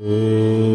Hum.